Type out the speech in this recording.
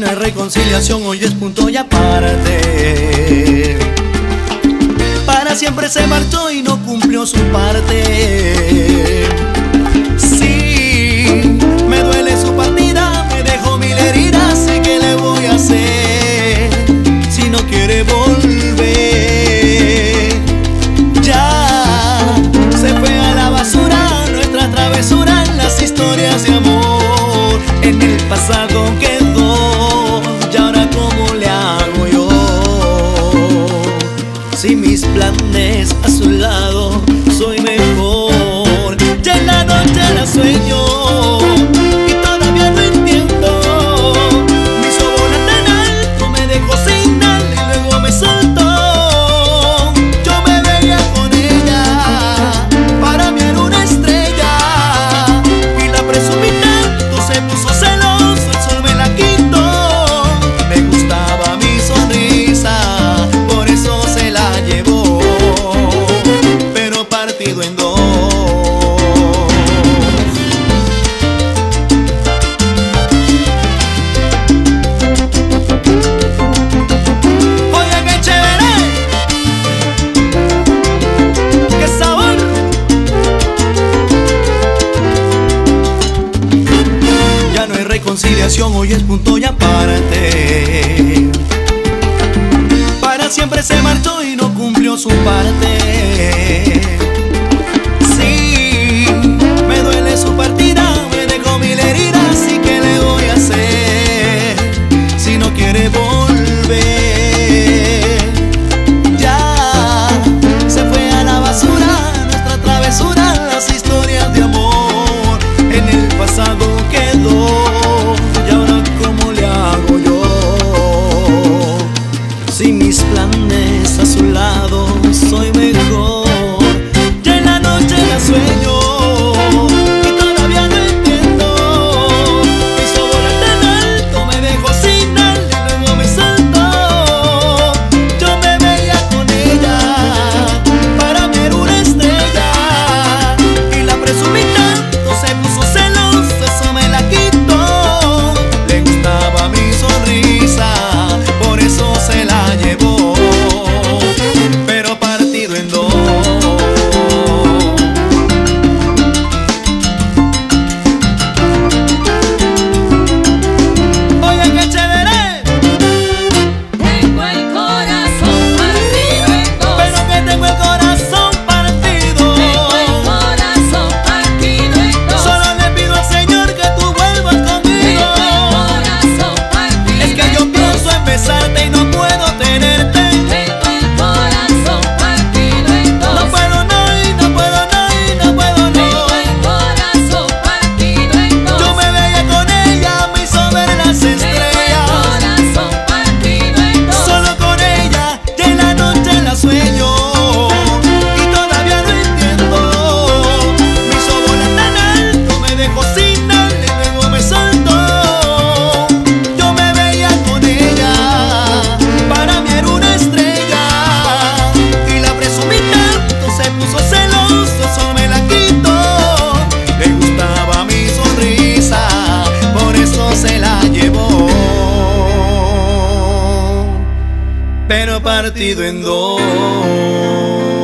no reconciliación, hoy es punto y aparte. Para siempre se marchó y no cumplió su parte. Sí, me duele su partida, me dejó mil heridas, sé que le voy a hacer si no quiere volver. Ya se fue a la basura nuestra travesura, las historias de amor en el pasado. su lado. reconciliación hoy es punto y aparte. Para siempre se marchó y no cumplió su parte. pero partido en dos.